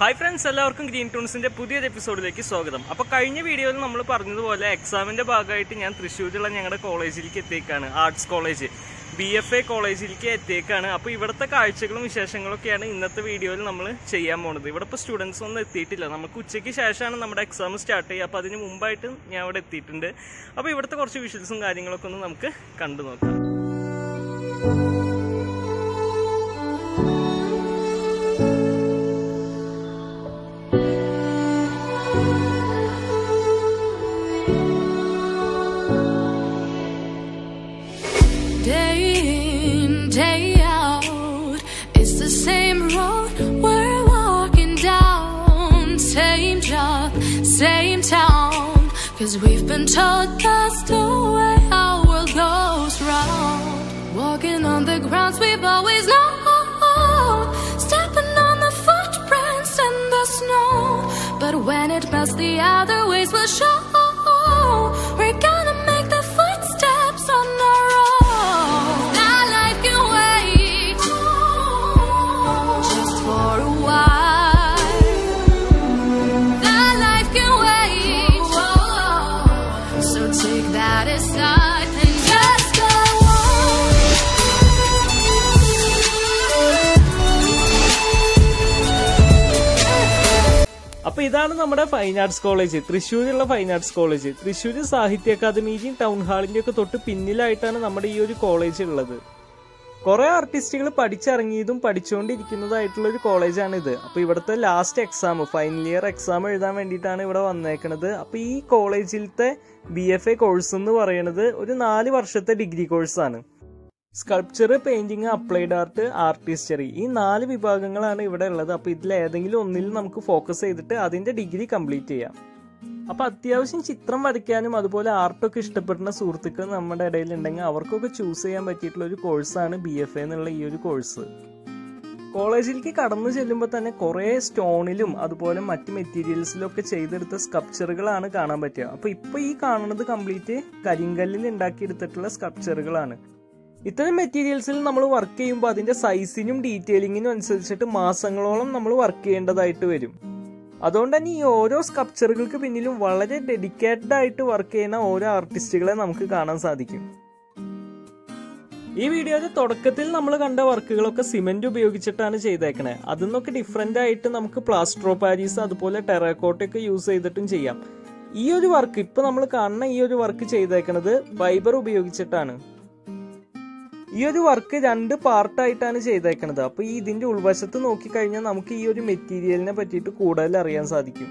Hi friends എല്ലാവർക്കും green ടൂൺസിന്റെ പുതിയൊരു എപ്പിസോഡിലേക്ക് സ്വാഗതം. അപ്പൊ കഴിഞ്ഞ വീഡിയോയിൽ നമ്മൾ പറഞ്ഞതുപോലെ എക്സാമിന്റെ ഭാഗമായിട്ട് ഞാൻ തൃശ്ശൂരിലുള്ള ഞങ്ങളുടെ കോളേജിലേക്ക് എത്തിയേക്കാണ്. Arts college B F A കോളേജിലേക്ക് എത്തിയേക്കാണ്. അപ്പോൾ ഇവിടുത്തെ കാഴ്ചകളും വിശേഷങ്ങളൊക്കെയാണ് ഇന്നത്തെ വീഡിയോയിൽ നമ്മൾ ചെയ്യാൻ പോകുന്നത് ഇവിടെ ഇപ്പോൾ സ്റ്റുഡൻസ് ഒന്നും എത്തിയിട്ടില്ല. നമുക്ക് ഉച്ചയ്ക്ക് ശേഷമാണ് നമ്മുടെ എക്സാം സ്റ്റാർട്ട് ചെയ്യുക. അപ്പോൾ അതിന് മുമ്പായിട്ട് ഞാൻ ഇവിടെ എത്തിയിട്ടുണ്ട്. അപ്പോൾ ഇവിടുത്തെ കുറച്ച് വിഷ്വൽസും കാര്യങ്ങളൊക്കെ ഒന്ന് നമുക്ക് കണ്ടു നോക്കാം We've been told that's the way our world goes round. Walking on the grounds we've always known. Stepping on the footprints in the snow. But when it melts, the other ways will show. We're gonna അപ്പൊ ഇതാണ് നമ്മുടെ fine arts college തൃശ്ശൂരുള്ള fine arts college Thrissur സാഹിത്യ അക്കാദമിയുടെയും town ഹാളിന്റെയും ഒക്കെ തൊട്ട് പിന്നിലായിട്ടാണ് നമ്മുടെ ഈ ഒരു കോളേജ് ഉള്ളത്. കുറെ ആർട്ടിസ്റ്റുകൾ പഠിച്ചിറങ്ങിയതും പഠിച്ചുകൊണ്ടിരിക്കുന്നതായിട്ടുള്ള ഒരു കോളേജാണ് ഇത് അപ്പൊ ഇവിടുത്തെ last exam final year exam എഴുതാൻ വേണ്ടിയിട്ടാണ് ഇവിടെ വന്നേക്കണത്. അപ്പോൾ ഈ കോളേജിലത്തെ ബി എഫ് എ കോഴ്സ് എന്ന് പറയുന്നത് ഒരു നാല് വർഷത്തെ ഡിഗ്രി കോഴ്സാണ് sculpture painting applied art artistry ഈ നാല് വിഭാഗങ്ങളാണ് ഇവിടെ ഉള്ളത്. അപ്പോൾ ഇതിൽ ഏതെങ്കിലും ഒന്നിൽ നമുക്ക് ഫോക്കസ് ചെയ്തിട്ട് അതിന്റെ ഡിഗ്രി കംപ്ലീറ്റ് ചെയ്യാം. അപ്പൊ അത്യാവശ്യം ചിത്രം വരയ്ക്കാനും അതുപോലെ ആർട്ടൊക്കെ ഇഷ്ടപ്പെടുന്ന സുഹൃത്തുക്കൾ നമ്മുടെ ഇടയിൽ ഉണ്ടെങ്കിൽ അവർക്കൊക്കെ ചൂസ് ചെയ്യാൻ പറ്റിയിട്ടുള്ള ഒരു കോഴ്സാണ് ബി എഫ് എന്നുള്ള ഈ ഒരു കോഴ്സ് കോളേജിലേക്ക് കടന്നു ചെല്ലുമ്പോൾ തന്നെ കുറേ സ്റ്റോണിലും അതുപോലെ മറ്റ് മെറ്റീരിയൽസിലും ഒക്കെ ചെയ്തെടുത്ത സ്കപ്ചറുകളാണ് കാണാൻ പറ്റുക. അപ്പോൾ ഇപ്പൊ ഈ കാണുന്നത് കംപ്ലീറ്റ് കരിങ്കല്ലിൽ ഉണ്ടാക്കിയെടുത്തിട്ടുള്ള സ്കപ്ചറുകളാണ് ഇത്തരം മെറ്റീരിയൽസിൽ നമ്മൾ വർക്ക് ചെയ്യുമ്പോൾ അതിന്റെ സൈസിനും ഡീറ്റെയിലിങ്ങിനും അനുസരിച്ചിട്ട് മാസങ്ങളോളം നമ്മൾ വർക്ക് ചെയ്യേണ്ടതായിട്ട് വരും. അതുകൊണ്ട് തന്നെ ഈ ഓരോ സ്കൾപ്ചറുകൾക്ക് പിന്നിലും വളരെ ഡെഡിക്കേറ്റഡ് ആയിട്ട് വർക്ക് ചെയ്യുന്ന ഓരോ ആർട്ടിസ്റ്റുകളെ നമുക്ക് കാണാൻ സാധിക്കും. ഈ വീഡിയോയുടെ തുടക്കത്തിൽ നമ്മൾ കണ്ട വർക്കുകളൊക്കെ സിമെന്റ് ഉപയോഗിച്ചിട്ടാണ് ചെയ്തേക്കണേ. അതിന്നൊക്കെ ഡിഫറെന്റ് ആയിട്ട് നമുക്ക് പ്ലാസ്റ്ററോ പാരീസ് അതുപോലെ ടെറാക്കോട്ടൊക്കെ യൂസ് ചെയ്തിട്ടും ചെയ്യാം. ഈ ഒരു വർക്ക് ഇപ്പൊ നമ്മൾ കാണുന്ന ഈ ഒരു വർക്ക് ചെയ്തേക്കണത് ഫൈബർ ഉപയോഗിച്ചിട്ടാണ്. ഈ ഒരു വർക്ക് രണ്ട് പാർട്ടായിട്ടാണ് ചെയ്തേക്കുന്നത് അപ്പൊ ഈ ഇതിന്റെ ഉൾവശത്ത് നോക്കിക്കഴിഞ്ഞാൽ നമുക്ക് ഈ ഒരു മെറ്റീരിയലിനെ പറ്റിയിട്ട് കൂടുതൽ അറിയാൻ സാധിക്കും.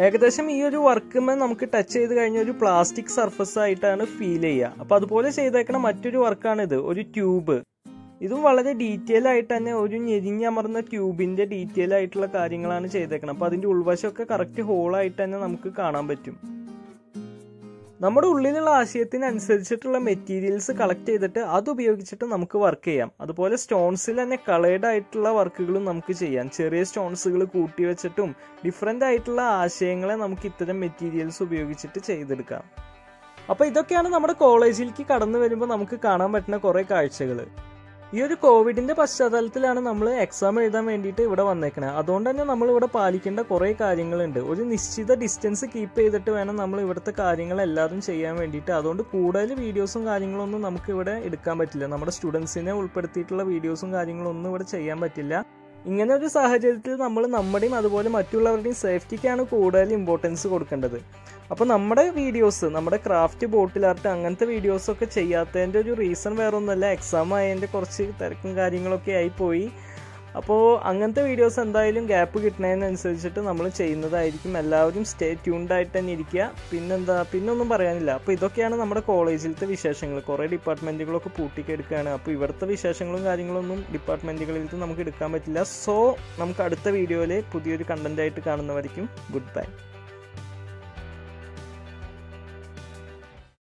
ഏകദേശം ഈ ഒരു വർക്കുമ്മേ നമുക്ക് ടച്ച് ചെയ്ത് കഴിഞ്ഞാൽ ഒരു പ്ലാസ്റ്റിക് സർഫസ് ആയിട്ടാണ് ഫീൽ ചെയ്യുക. അപ്പൊ അതുപോലെ ചെയ്തേക്കണ മറ്റൊരു വർക്കാണ് ഇത് ഒരു ട്യൂബ് ഇതും വളരെ ഡീറ്റെയിൽ ആയിട്ട് തന്നെ ഒരു ഞെരിഞ്ഞമർന്ന ട്യൂബിന്റെ ഡീറ്റെയിൽ ആയിട്ടുള്ള കാര്യങ്ങളാണ് ചെയ്തേക്കുന്നത് അപ്പൊ അതിന്റെ ഉൾവശമൊക്കെ കറക്റ്റ് ഹോളായിട്ട് തന്നെ നമുക്ക് കാണാൻ പറ്റും. നമ്മുടെ ഉള്ളിലുള്ള ആശയത്തിനനുസരിച്ചിട്ടുള്ള മെറ്റീരിയൽസ് കളക്ട് ചെയ്തിട്ട് അത് ഉപയോഗിച്ചിട്ട് നമുക്ക് വർക്ക് ചെയ്യാം. അതുപോലെ സ്റ്റോൺസിൽ തന്നെ കളേർഡ് ആയിട്ടുള്ള വർക്കുകളും നമുക്ക് ചെയ്യാം. ചെറിയ സ്റ്റോൺസുകൾ കൂട്ടി വെച്ചിട്ടും ഡിഫറെന്റ് ആയിട്ടുള്ള ആശയങ്ങളെ നമുക്ക് ഇത്തരം മെറ്റീരിയൽസ് ഉപയോഗിച്ചിട്ട് ചെയ്തെടുക്കാം. അപ്പോൾ ഇതൊക്കെയാണ് നമ്മുടെ കോളേജിലേക്ക് കടന്നു വരുമ്പോൾ നമുക്ക് കാണാൻ പറ്റുന്ന കുറേ കാഴ്ചകൾ ഈ ഒരു കോവിഡിന്റെ പശ്ചാത്തലത്തിലാണ് നമ്മൾ എക്സാം എഴുതാൻ വേണ്ടിയിട്ട് ഇവിടെ വന്നേക്കണത് അതുകൊണ്ട് തന്നെ നമ്മൾ ഇവിടെ പാലിക്കേണ്ട കുറേ കാര്യങ്ങളുണ്ട്. ഒരു നിശ്ചിത ഡിസ്റ്റൻസ് കീപ്പ് ചെയ്തിട്ട് വേണം നമ്മൾ ഇവിടുത്തെ കാര്യങ്ങൾ എല്ലാവരും ചെയ്യാൻ വേണ്ടിയിട്ട്. അതുകൊണ്ട് കൂടുതൽ വീഡിയോസും കാര്യങ്ങളൊന്നും നമുക്ക് ഇവിടെ എടുക്കാൻ പറ്റില്ല. നമ്മുടെ സ്റ്റുഡൻസിനെ ഉൾപ്പെടുത്തിയിട്ടുള്ള വീഡിയോസും കാര്യങ്ങളൊന്നും ഇവിടെ ചെയ്യാൻ പറ്റില്ല. ഇങ്ങനെ ഒരു സാഹചര്യത്തിൽ നമ്മൾ നമ്മുടെയും അതുപോലെ മറ്റുള്ളവരുടെയും സേഫ്റ്റിക്കാണ് കൂടുതൽ ഇമ്പോർട്ടൻസ് കൊടുക്കേണ്ടത്. അപ്പോൾ നമ്മുടെ വീഡിയോസ് നമ്മുടെ ക്രാഫ്റ്റ് ബോട്ടിൽ ആർട്ട് അങ്ങനത്തെ വീഡിയോസൊക്കെ ചെയ്യാത്തതിന്റെ ഒരു റീസൺ വേറെ ഒന്നുമല്ല എക്സാം ആയതിന്റെ കുറച്ച് തിരക്കും കാര്യങ്ങളൊക്കെ ആയിപ്പോയി. അപ്പോൾ അങ്ങനത്തെ വീഡിയോസ് എന്തായാലും ഗ്യാപ്പ് കിട്ടുന്നതിനനുസരിച്ചിട്ട് നമ്മൾ ചെയ്യുന്നതായിരിക്കും. എല്ലാവരും സ്റ്റേ ട്യൂൺഡ് ആയിട്ട് തന്നെ ഇരിക്കുക. പിന്നെന്താ പിന്നൊന്നും പറയാനില്ല. അപ്പോൾ ഇതൊക്കെയാണ് നമ്മുടെ കോളേജിലത്തെ വിശേഷങ്ങൾ. കുറേ ഡിപ്പാർട്ട്മെന്റുകളൊക്കെ പൂട്ടിക്കെടുക്കുകയാണ്. അപ്പോൾ ഇവിടുത്തെ വിശേഷങ്ങളും കാര്യങ്ങളൊന്നും ഡിപ്പാർട്ട്മെന്റുകളിൽ നമുക്ക് എടുക്കാൻ പറ്റില്ല. സോ നമുക്ക് അടുത്ത വീഡിയോയിൽ പുതിയൊരു കണ്ടന്റായിട്ട് കാണുന്നവരിക്കും. Good bye